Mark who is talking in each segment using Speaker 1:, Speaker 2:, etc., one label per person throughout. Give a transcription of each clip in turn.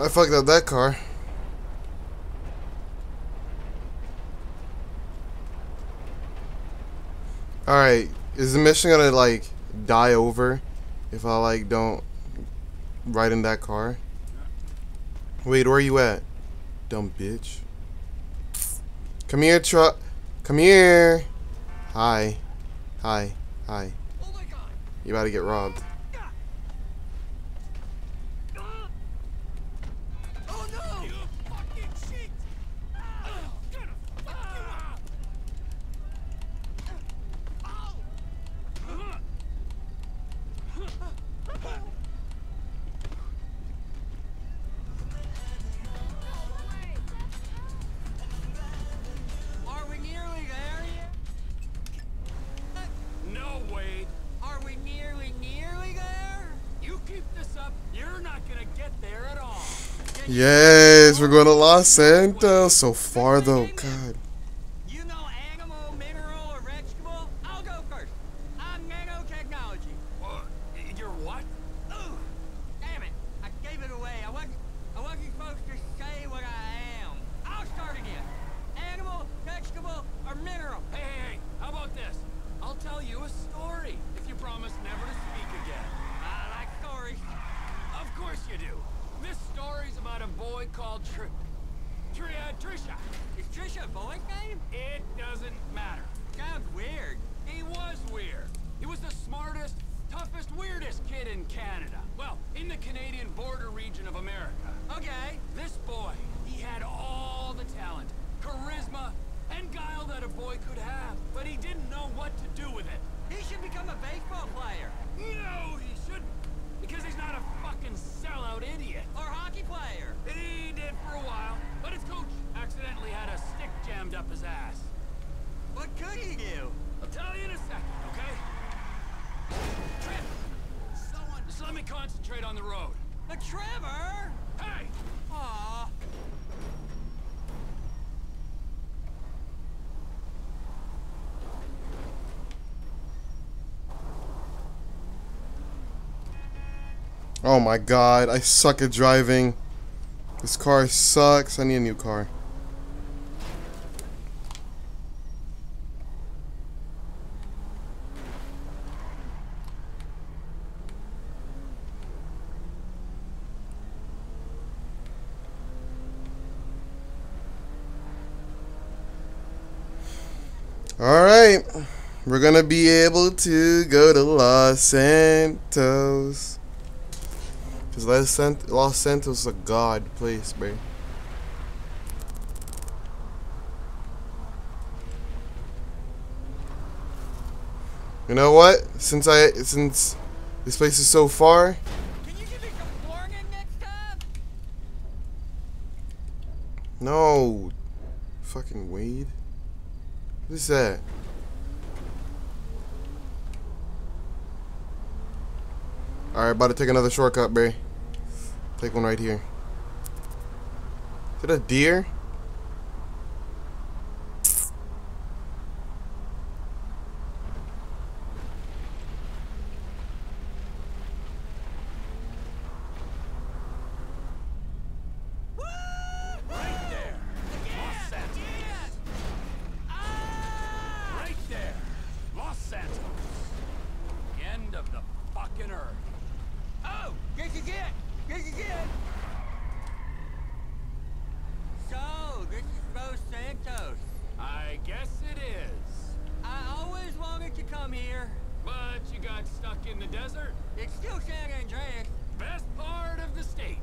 Speaker 1: I fucked up that car. Alright, is the mission gonna like die over if I like don't ride in that car? Wait, where are you at? Dumb bitch. Come here, truck. Come here. Hi. Hi. Hi. Oh you about to get robbed. Los Santos. So far though, God.
Speaker 2: You know animal, mineral, or vegetable? I'll go first. I'm nanotechnology. What? You're what? Ooh, damn it. I gave it away. I wasn't, I wasn't supposed to say what I am. I'll start again. Animal, vegetable, or mineral? Hey, hey, hey. How about this? I'll tell you a story if you promise never to speak again. I like stories. Of course you do. This story's about a boy called Tr... Tr... uh, Trisha. Is Trisha a boy's name? It doesn't matter. Sounds weird. He was weird. He was the smartest, toughest, weirdest kid in Canada. Well, in the Canadian border region of America. Okay, this boy, he had all the talent, charisma, and guile that a boy could have, but he didn't know what to do with it. He should become a baseball player. No, he shouldn't. Because he's not a fucking sellout idiot. Or hockey player. He did for a while, but his coach accidentally had a stick jammed up his ass. What could he do? I'll tell you in a second, okay? Trip! Someone... Just let me concentrate on the road. But Trevor! Hey! Aw.
Speaker 1: Oh my god, I suck at driving. This car sucks. I need a new car. Alright, we're gonna be able to go to Los Santos. Cause Los, Sant- Los Santos is a god place, bro. You know what? Since I since this place is so far,
Speaker 2: Can you give me some warning next time?
Speaker 1: no, fucking Wade. What is that? All right, about to take another shortcut, bro. Take one right here. Is it a deer?
Speaker 2: Right there. Los Santos. Right there. Los Santos. The end of the fucking earth. Oh, this is it. This is it. So, this is Los Santos. I guess it is. I always wanted to come here. But you got stuck in the desert? It's still San Andreas. Best part of the state.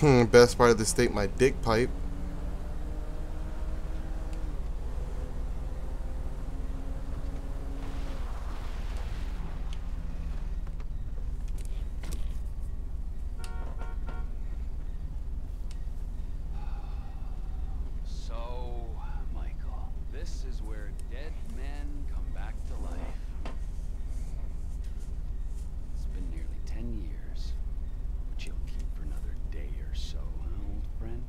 Speaker 1: Hmm, Best part of the state, my dick pipe.
Speaker 3: So, Michael, this is where dead men come back to life. It's been nearly ten years, which you'll keep for another day or so, huh, old friend?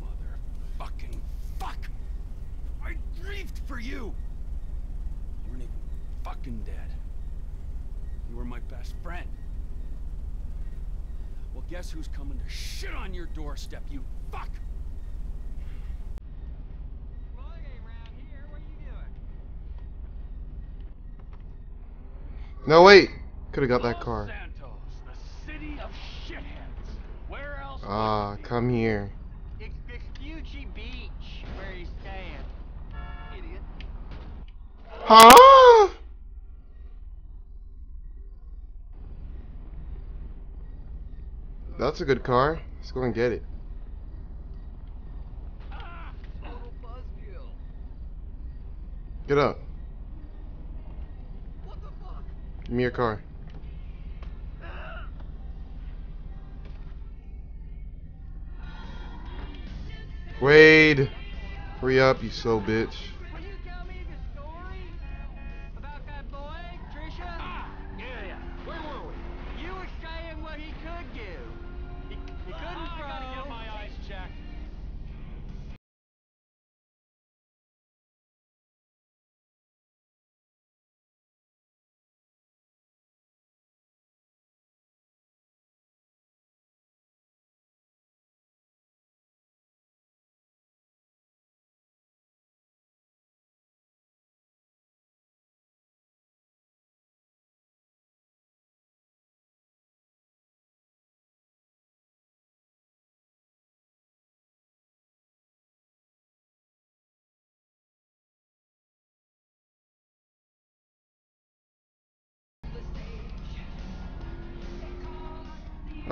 Speaker 3: Motherfucking fuck! I grieved for you! You weren't even fucking dead. You were my best friend. Well, guess who's coming to shit on your doorstep, you fuck!
Speaker 2: Well, it ain't around here. What are you doing?
Speaker 1: No, wait. Could have got that car.
Speaker 3: Santos, the city of shitheads. Where else? would
Speaker 1: Ah,
Speaker 3: we
Speaker 1: come here. Huh? That's a good car. Let's go and get it. Get up. Give me your car. Wade. Hurry up, you slow bitch.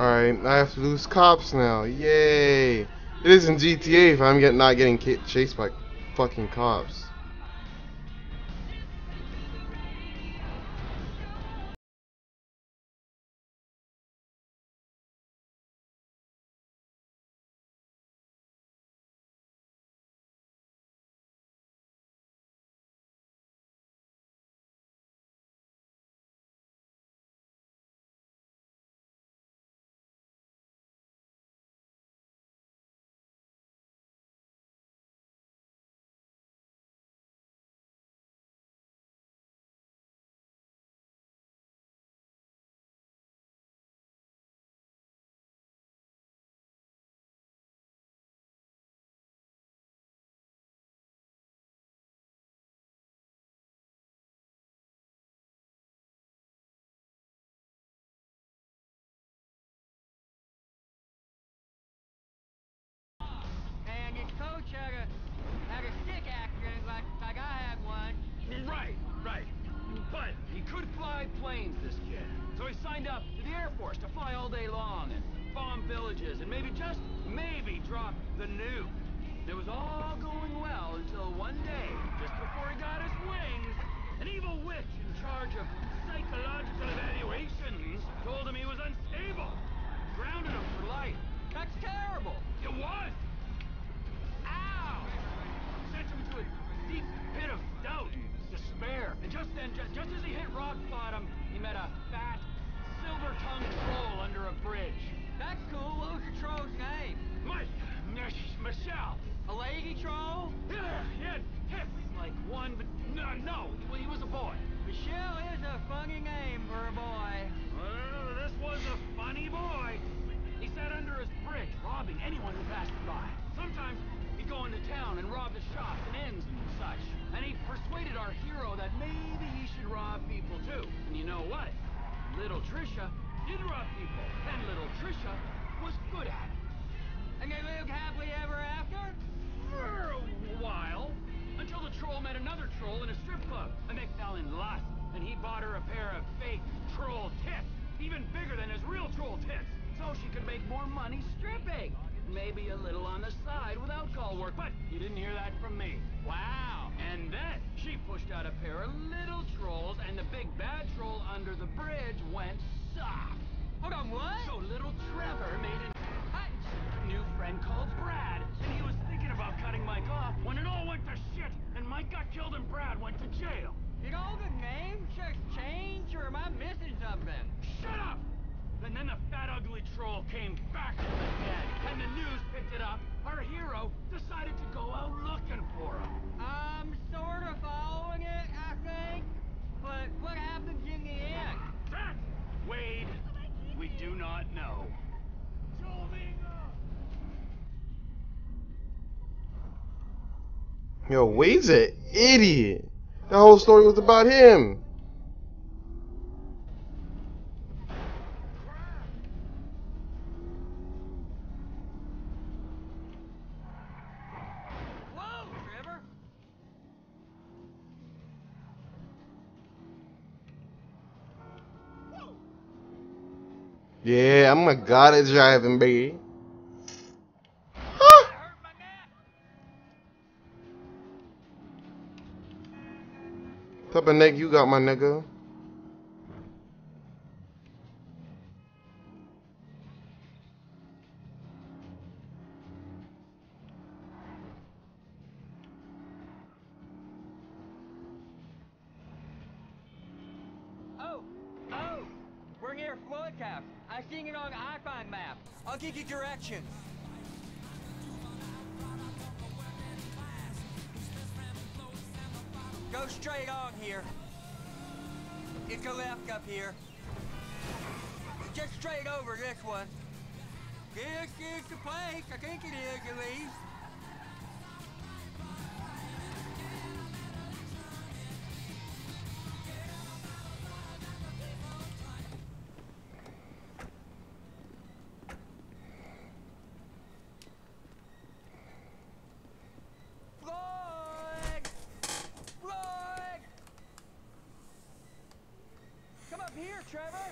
Speaker 1: Alright, I have to lose cops now. Yay! It isn't GTA if I'm get, not getting chased by fucking cops.
Speaker 3: Drop the nuke. It was all going well until one day, just before he got his wings, an evil witch in charge of psychological evaluations told him he was unstable. Grounded him for life.
Speaker 2: That's terrible.
Speaker 3: It was! Ow! Sent him to a deep pit of doubt and despair. And just then, ju- just as he hit rock bottom, he met a fat, silver-tongued troll under a bridge.
Speaker 2: That's cool. What was the troll's name?
Speaker 3: Mike! Mich- Michelle!
Speaker 2: A lady troll?
Speaker 3: Yeah, had hips like one, but no, no, well, he was a boy.
Speaker 2: Michelle is a funny name for a boy.
Speaker 3: Well, this was a funny boy. He sat under his bridge, robbing anyone who passed by. Sometimes he'd go into town and rob the shops and inns and such. And he persuaded our hero that maybe he should rob people too. And you know what? Little Trisha did rob people, and little Trisha was good at it.
Speaker 2: And they lived happily ever after?
Speaker 3: For a while. Until the troll met another troll in a strip club. And they fell in lust. And he bought her a pair of fake troll tits. Even bigger than his real troll tits. So she could make more money stripping. Maybe a little on the side with alcohol work. But you didn't hear that from me. Wow. And then she pushed out a pair of little trolls. And the big bad troll under the bridge went soft.
Speaker 2: Hold on, what?
Speaker 3: So little Trevor made a new friend called Brad, and he was thinking about cutting Mike off when it all went to shit, and Mike got killed and Brad went to jail.
Speaker 2: Did all the names just change, or am I missing something?
Speaker 3: Shut up! And then the fat ugly troll came back from the dead, and the news picked it up. Our hero decided to go out looking for him.
Speaker 2: I'm sort of following it, I think. But what happens in the end?
Speaker 3: That, Wade, we do not know.
Speaker 1: Yo, Wade's an idiot. The whole story was about him. Yeah, I'm a god at driving, baby. Type of neck you got, my nigga?
Speaker 2: Oh, oh, we're near Floyd Cap. I seen it on iFind map. I'll give you directions. Go straight on here. It's a left up here. Just straight over this one. This is the place. I think it is, at least. Trevor!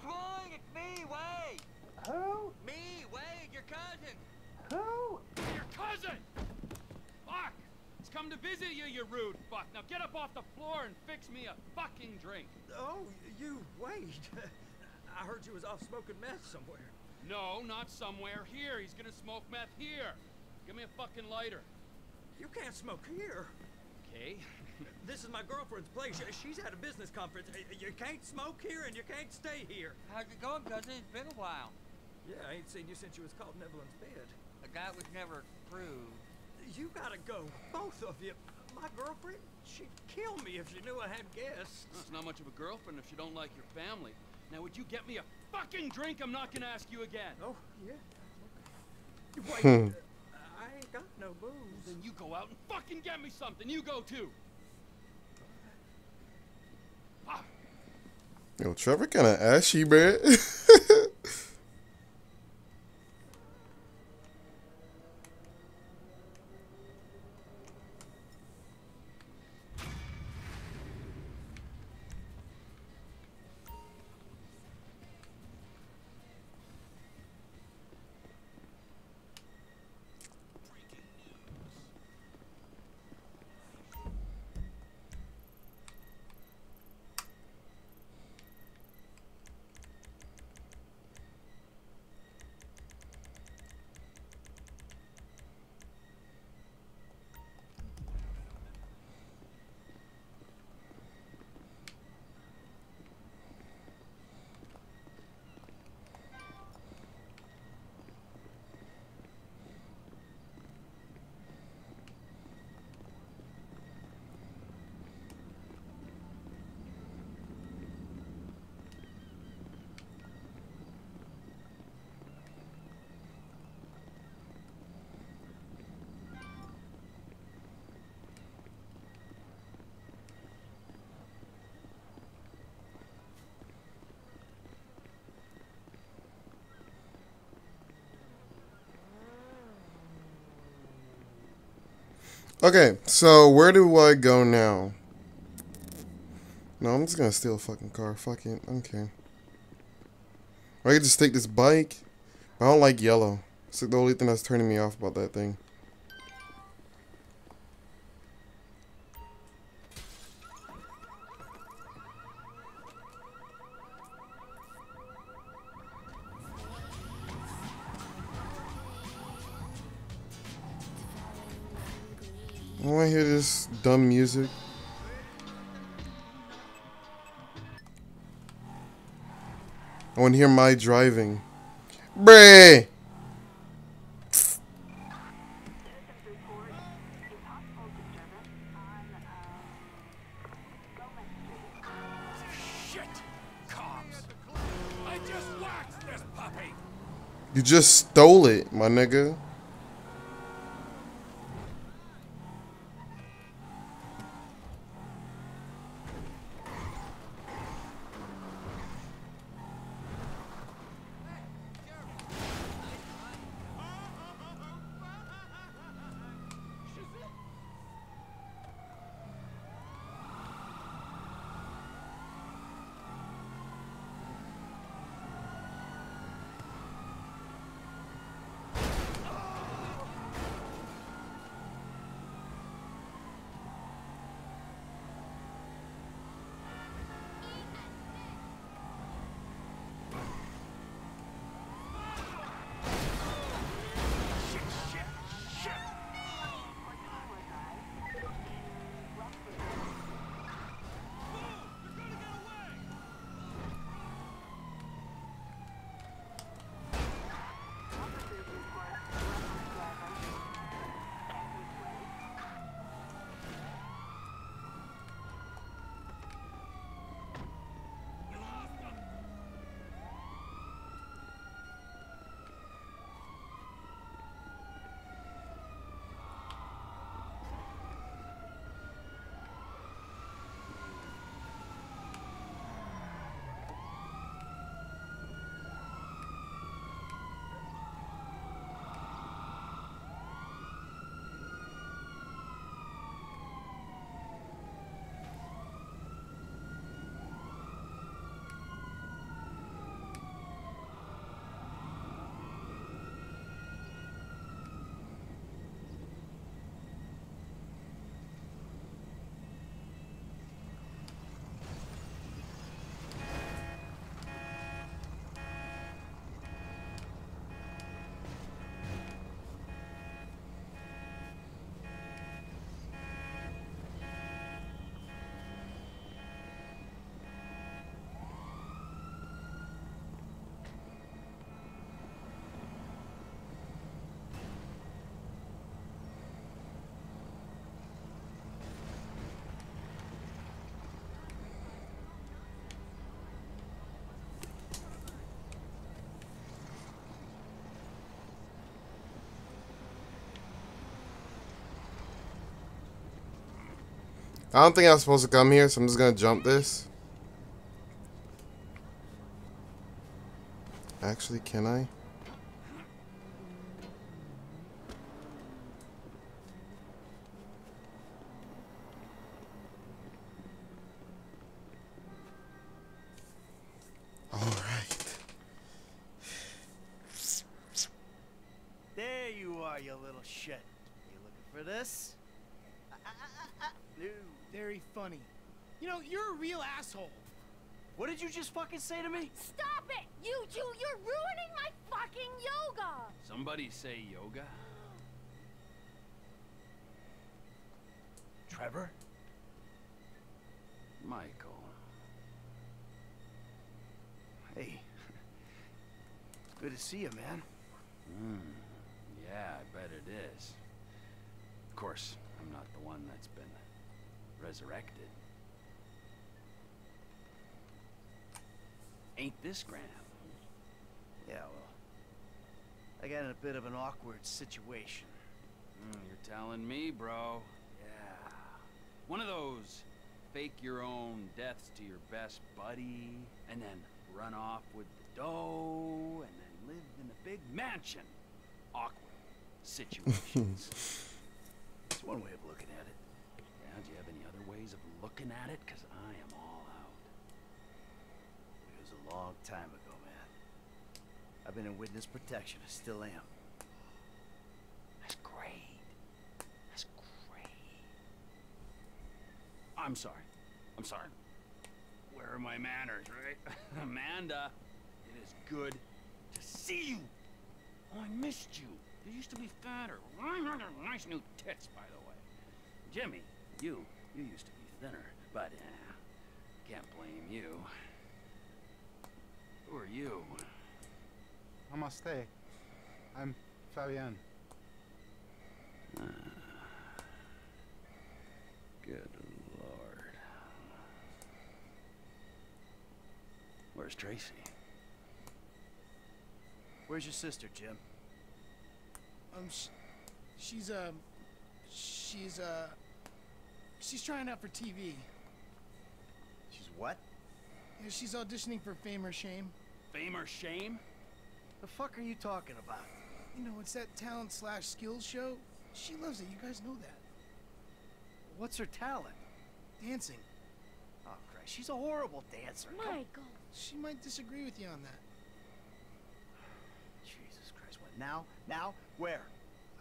Speaker 2: Floyd, it's me, Wade!
Speaker 4: Who?
Speaker 2: Me, Wade, your cousin!
Speaker 4: Who?
Speaker 3: Your cousin! Fuck! He's come to visit you, you rude fuck. Now get up off the floor and fix me a fucking drink.
Speaker 5: Oh, you wait. I heard you was off smoking meth somewhere.
Speaker 3: No, not somewhere here. He's gonna smoke meth here. Give me a fucking lighter.
Speaker 5: You can't smoke here.
Speaker 3: Okay.
Speaker 5: This is my girlfriend's place. She's at a business conference. You can't smoke here and you can't stay here.
Speaker 2: How's it going, cousin? It's been a while.
Speaker 5: Yeah, I ain't seen you since you was caught in Evelyn's bed.
Speaker 2: A guy was never proved.
Speaker 5: You gotta go, both of you. My girlfriend, she'd kill me if she knew I had guests.
Speaker 3: That's not much of a girlfriend if you don't like your family. Now, would you get me a fucking drink? I'm not gonna ask you again.
Speaker 5: Oh, yeah. Wait,
Speaker 1: Hmm.
Speaker 5: uh, I ain't got no booze.
Speaker 3: Then you go out and fucking get me something. You go too.
Speaker 1: Yo, Trevor kind of ashy, bruh. okay, so where do I go now? No, I'm just gonna steal a fucking car. Fuck it. Okay. Or I could just take this bike. I don't like yellow. It's the only thing that's turning me off about that thing. Dumb music. I want to hear my driving. Bray!
Speaker 6: Citizens report a possible disturbance on uh, Gomez Street.
Speaker 3: shit! Cops! I just waxed this puppy!
Speaker 1: You just stole it, my nigga. I don't think I was supposed to come here, so I'm just gonna jump this. Actually, can I?
Speaker 5: What did you just fucking say to me?
Speaker 7: Stop it! You two, you're ruining my fucking yoga!
Speaker 3: Somebody say yoga?
Speaker 5: Trevor?
Speaker 3: Michael.
Speaker 5: Hey. Good to see you, man.
Speaker 3: Hmm. Yeah, I bet it is. Of course, I'm not the one that's been resurrected. Ain't this grand?
Speaker 5: Yeah, well. I got in a bit of an awkward situation.
Speaker 3: Mm, you're telling me, bro. Yeah. One of those fake your own deaths to your best buddy, and then run off with the dough, and then live in a big mansion. Awkward situations.
Speaker 5: It's one way of looking at it.
Speaker 3: yeah, do you have any other ways of looking at it? Because I am all out.
Speaker 5: It was a long time ago, man. I've been in witness protection. I still am.
Speaker 3: That's great. That's great. I'm sorry. I'm sorry. Where are my manners, right? Amanda, it is good to see you. Oh, I missed you. You used to be fatter. Nice new tits, by the way. Jimmy, you, you used to be thinner, but uh, can't blame you. Who are you?
Speaker 8: Namaste. I'm Fabian.
Speaker 3: Good lord. Where's Tracy?
Speaker 5: Where's your sister, Jim?
Speaker 9: Um, sh- she's um, she's uh, she's trying out for TV.
Speaker 5: She's what?
Speaker 9: Yeah, she's auditioning for Fame or Shame.
Speaker 3: Fame or shame?
Speaker 5: The fuck are you talking about?
Speaker 9: You know, it's that talent slash skills show. She loves it. You guys know that.
Speaker 5: What's her talent?
Speaker 9: Dancing.
Speaker 5: Oh, Christ. She's a horrible dancer. Come-
Speaker 7: Michael.
Speaker 9: She might disagree with you on that.
Speaker 5: Jesus Christ. What? Now? Now? Where?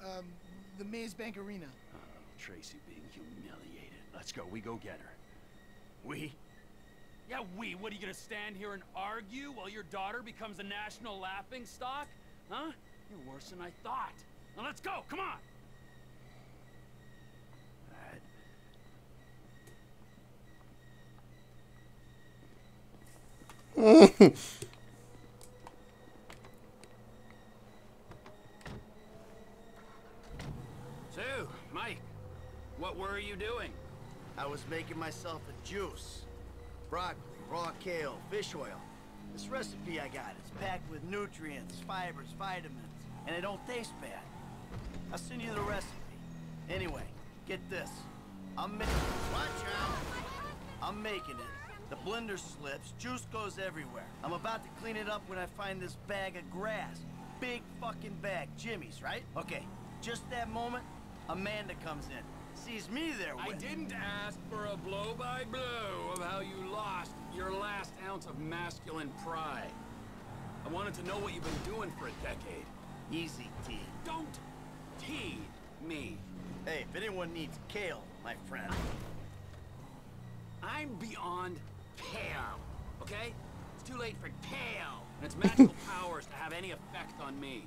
Speaker 9: Um, the Maze Bank Arena.
Speaker 3: Oh, Tracy being humiliated. Let's go. We go get her.
Speaker 5: We?
Speaker 10: Yeah, we. What are you gonna stand here and argue while your daughter becomes a national laughing stock? Huh? You're worse than I thought. Now let's go. Come on.
Speaker 5: Alright.
Speaker 3: So, Mike, what were you doing?
Speaker 5: I was making myself a juice. Broccoli, raw kale, fish oil. This recipe I got is packed with nutrients, fibers, vitamins, and it don't taste bad. I'll send you the recipe. Anyway, get this. I'm making... Watch out! I'm making it. The blender slips, juice goes everywhere. I'm about to clean it up when I find this bag of grass. Big fucking bag, Jimmy's, right? Okay, just that moment, Amanda comes in. Sees me there
Speaker 10: I didn't ask for a blow-by-blow of how you lost your last ounce of masculine pride. I wanted to know what you've been doing for a decade.
Speaker 5: Easy, T.
Speaker 10: Don't tease me.
Speaker 5: Hey, if anyone needs kale, my friend.
Speaker 10: I'm beyond kale, okay? It's too late for kale and its magical powers to have any effect on me.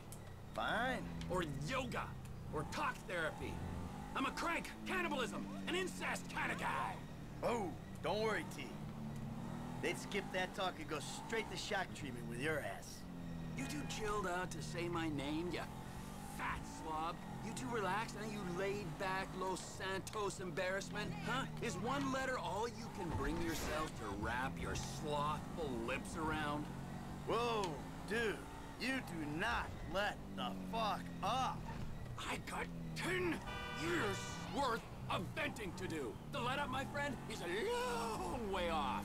Speaker 5: Fine.
Speaker 10: Or yoga, or talk therapy. I'm a crank, cannibalism, an incest kind of guy.
Speaker 5: Oh, don't worry, T. They'd skip that talk and go straight to shock treatment with your ass.
Speaker 10: You too chilled out to say my name, you fat slob. You too relaxed and you laid back Los Santos embarrassment, huh? Is one letter all you can bring yourself to wrap your slothful lips around?
Speaker 5: Whoa, dude. You do not let the fuck up.
Speaker 10: I got ten years worth
Speaker 3: of venting to do. The let up, my friend, is a long way off.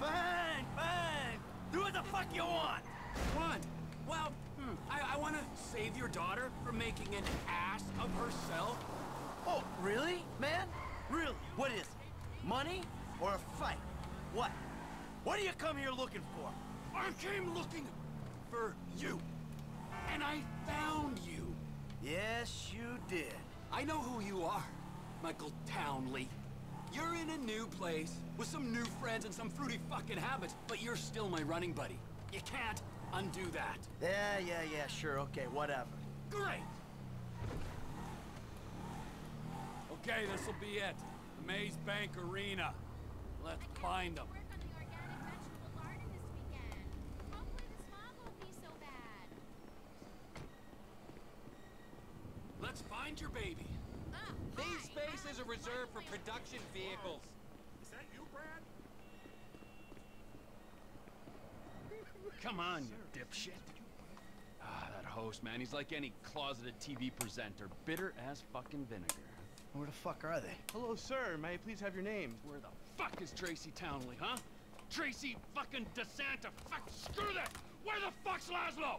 Speaker 5: Fine, fine. Do what the fuck you want.
Speaker 3: What? Well, hmm, I, I want to save your daughter from making an ass of herself.
Speaker 5: Oh, really, man? Really? What is it? Money or a fight? What? What do you come here looking for?
Speaker 3: I came looking for you, and I found you.
Speaker 5: Yes, you did.
Speaker 3: I know who you are, Michael Townley. You're in a new place, with some new friends and some fruity fucking habits, but you're still my running buddy. You can't undo that.
Speaker 5: Yeah, yeah, yeah, sure, okay, whatever.
Speaker 3: Great! Okay, this'll be it. The Maze Bank Arena. Let's find them.
Speaker 7: Work on the organic vegetable garden this weekend. Hopefully the smog won't be so bad.
Speaker 3: Let's find your baby.
Speaker 7: Ah,
Speaker 10: These
Speaker 7: hi,
Speaker 10: spaces are reserved for production vehicles.
Speaker 11: Is that you, Brad?
Speaker 3: Come on, you dipshit. Ah, that host, man, he's like any closeted TV presenter. Bitter as fucking vinegar.
Speaker 5: Where the fuck are they?
Speaker 11: Hello, sir. May I please have your name?
Speaker 3: Where the fuck is Tracy Townley, huh? Tracy fucking DeSanta. Fuck, screw that! Where the fuck's
Speaker 11: Lazlow?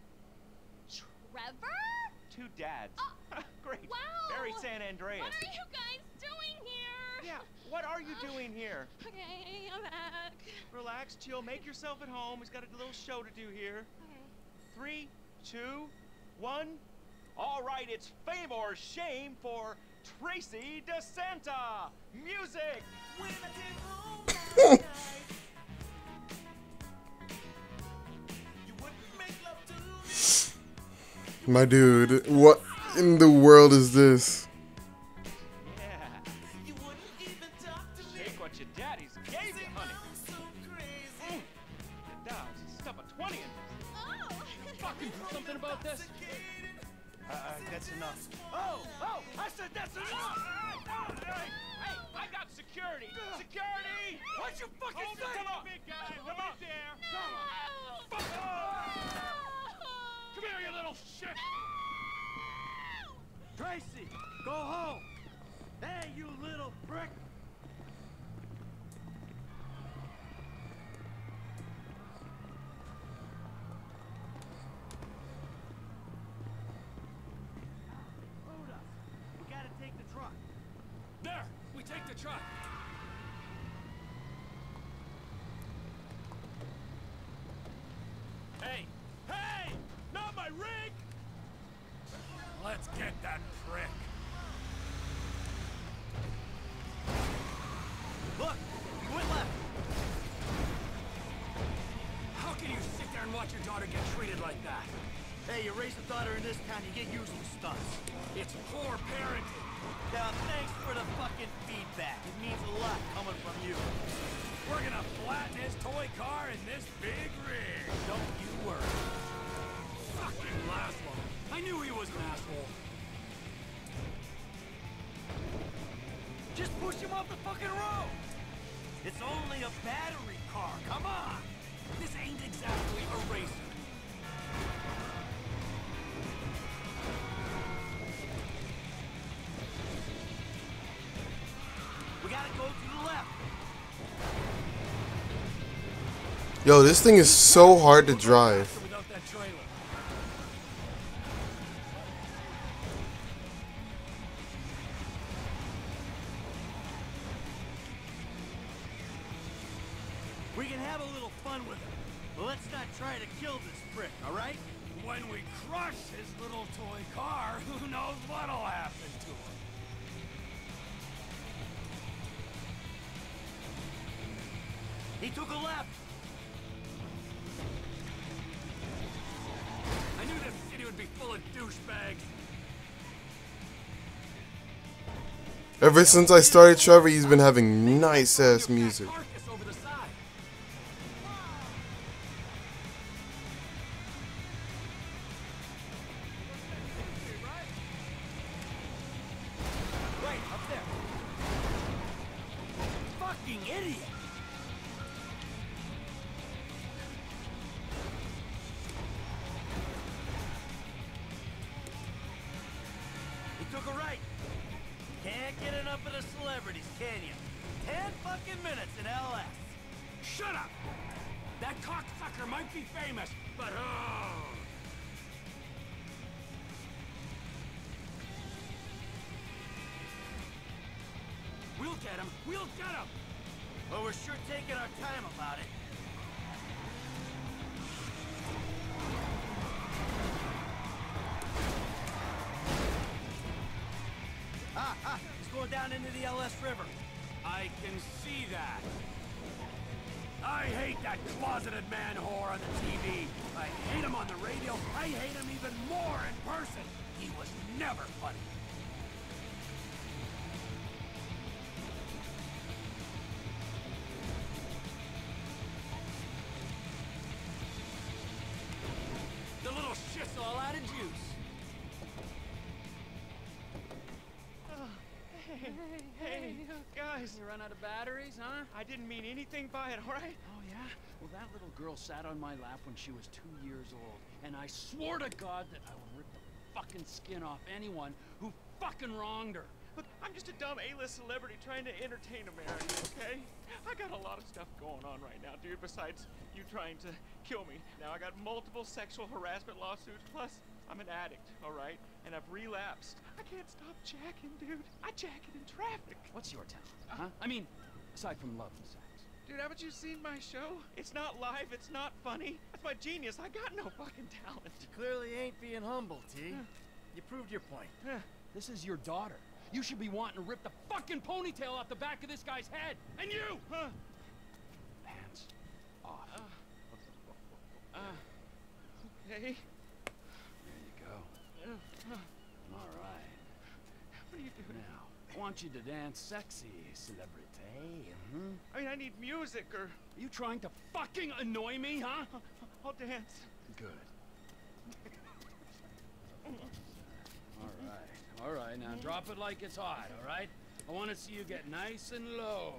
Speaker 7: Trevor?
Speaker 11: Two dads. Uh, Great.
Speaker 7: Wow.
Speaker 11: Very San Andreas.
Speaker 7: What are you guys doing here?
Speaker 11: Yeah, what are you doing here?
Speaker 7: Okay, I'm back.
Speaker 11: Relax, chill, make yourself at home. He's got a little show to do here.
Speaker 7: Okay.
Speaker 11: Three, two, one. All right, it's fame or shame for Tracy DeSanta. Music.
Speaker 1: My dude, what in the world is this?
Speaker 11: Yeah. Take what your daddy's gave you, honey. Mm. It. Stuff a 20 in this.
Speaker 7: Oh!
Speaker 3: Fucking do something about this?
Speaker 5: Uh, uh, that's enough. Oh, oh, I said that's enough!
Speaker 11: Hey, hey, I got security. Security.
Speaker 5: What'd you fucking
Speaker 11: Hold
Speaker 5: say?
Speaker 11: come on, big guy. Come on there.
Speaker 7: No!
Speaker 11: Fuck Come here, you little shit.
Speaker 5: Tracy, go home! Hey, you little prick!
Speaker 3: Hey, you
Speaker 5: raise a daughter in this town, you get usual stunts.
Speaker 3: It's poor parenting.
Speaker 5: Now, thanks for the fucking feedback. It means a lot coming from you.
Speaker 3: We're gonna flatten his toy car in this big rig. Don't you worry. Fucking Lazlow. I knew he was an asshole.
Speaker 5: Just push him off the fucking road! It's only a battery car, come on!
Speaker 3: This ain't exactly a racer.
Speaker 1: Yo, this thing is so hard to drive.
Speaker 5: We can have a little fun with it. But let's not try to kill this prick, alright?
Speaker 3: when we crush his little toy car, who knows what'll happen to him?
Speaker 5: He took a left.
Speaker 3: Would be full of douchebags.
Speaker 1: Ever since I started Trevor, he's been having nice ass music.
Speaker 5: Down into the LS River.
Speaker 3: I can see that. I hate that closeted man whore on the TV. I hate him on the radio. I hate him even more in person. He was never funny.
Speaker 11: Guys.
Speaker 3: You run out of batteries, huh?
Speaker 11: I didn't mean anything by it, all right?
Speaker 3: Oh, yeah? Well, that little girl sat on my lap when she was two years old, and I swore to God that I would rip the fucking skin off anyone who fucking wronged her.
Speaker 11: Look, I'm just a dumb A-list celebrity trying to entertain America, okay? I got a lot of stuff going on right now, dude, besides you trying to kill me. Now, I got multiple sexual harassment lawsuits, plus I'm an addict, all right? And I've relapsed. I can't stop jacking, dude. I jack it in traffic.
Speaker 3: What's your talent, huh? I mean, aside from love and sex.
Speaker 11: Dude, haven't you seen my show? It's not live, it's not funny. That's my genius. I got no fucking talent.
Speaker 5: You clearly ain't being humble, T. You proved your point.
Speaker 3: This is your daughter. You should be wanting to rip the fucking ponytail off the back of this guy's head. And you!
Speaker 11: Huh.
Speaker 3: Hands off.
Speaker 11: Uh, okay.
Speaker 3: There you go.
Speaker 11: Uh, uh,
Speaker 3: All right.
Speaker 11: what are you doing?
Speaker 3: Now, I want you to dance sexy, celebrity. Mm -hmm.
Speaker 11: I mean, I need music or
Speaker 3: Are you trying to fucking annoy me, huh?
Speaker 11: I'll dance.
Speaker 3: Good. All right, all right. Now drop it like it's hot. All right. I want to see you get nice and low.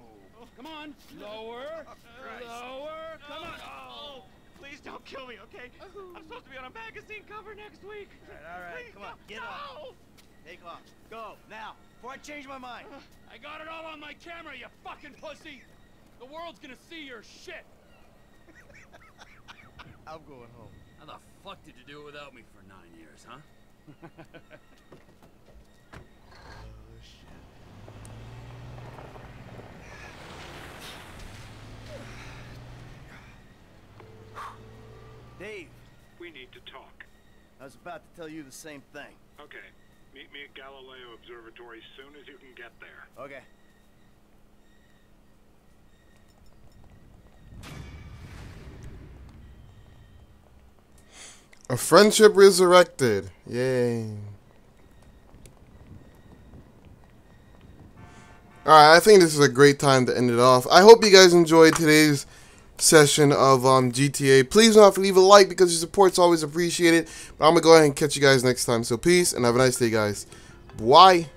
Speaker 3: Come on, lower,
Speaker 11: Christ.
Speaker 3: lower. Come on.
Speaker 11: Oh, please don't kill me, okay? I'm supposed to be on a magazine cover next week.
Speaker 5: All right, all right,
Speaker 11: Please,
Speaker 5: come on,
Speaker 11: no,
Speaker 5: get
Speaker 11: no.
Speaker 5: off. Take off. Go, now, before I change my mind.
Speaker 3: I got it all on my camera, you fucking pussy. The world's gonna see your shit.
Speaker 5: I'm going home.
Speaker 10: How the fuck did you do it without me for nine years, huh?
Speaker 12: need to talk.
Speaker 5: I was about to tell you the same thing.
Speaker 12: Okay. Meet me at Galileo Observatory as soon as you can get there.
Speaker 5: Okay.
Speaker 1: A friendship resurrected. Yay. Alright, I think this is a great time to end it off. I hope you guys enjoyed today's session of um, GTA. Please don't leave a like because your support's always appreciated. But I'm going to go ahead and catch you guys next time. So peace and have a nice day, guys. Bye.